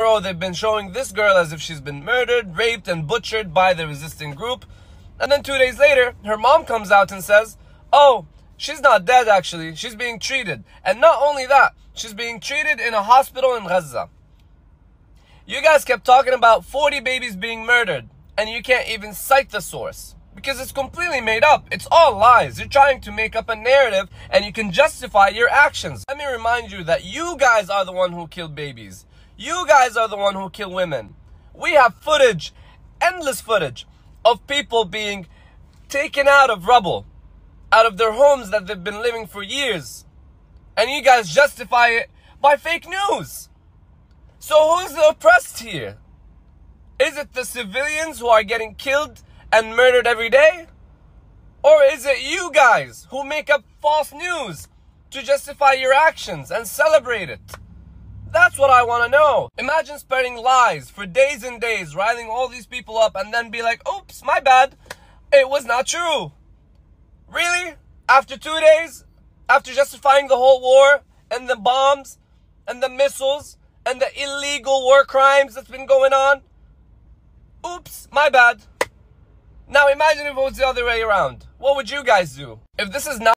row they've been showing this girl as if she's been murdered, raped, and butchered by the resisting group. And then two days later, her mom comes out and says, Oh, she's not dead actually, she's being treated. And not only that, she's being treated in a hospital in Gaza. You guys kept talking about 40 babies being murdered, and you can't even cite the source. Because it's completely made up. It's all lies. You're trying to make up a narrative and you can justify your actions. Let me remind you that you guys are the one who killed babies. You guys are the one who kill women. We have footage, endless footage, of people being taken out of rubble, out of their homes that they've been living for years. And you guys justify it by fake news. So who's the oppressed here? Is it the civilians who are getting killed and murdered every day? Or is it you guys who make up false news to justify your actions and celebrate it? That's what I want to know. Imagine spreading lies for days and days, riling all these people up, and then be like, oops, my bad. It was not true. Really? After two days? After justifying the whole war and the bombs and the missiles and the illegal war crimes that's been going on? Oops, my bad. Now imagine if it was the other way around. What would you guys do? If this is not